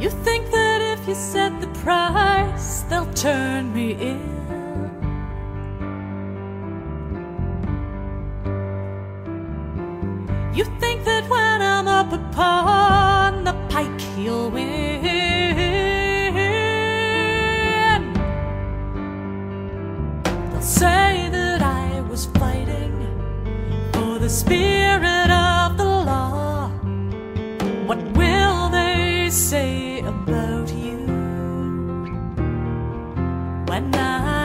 You think that if you set the price, they'll turn me in. You think that when I'm up upon the pike, you'll win. They'll say that I was fighting for the spirit of the law. What will they say anak